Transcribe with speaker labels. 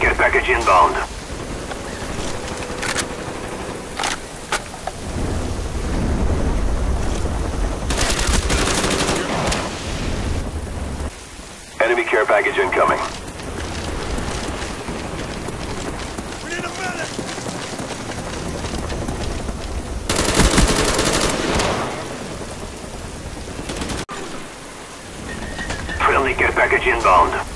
Speaker 1: package inbound. Enemy care package incoming.
Speaker 2: We need a medic!
Speaker 1: Friendly care package inbound.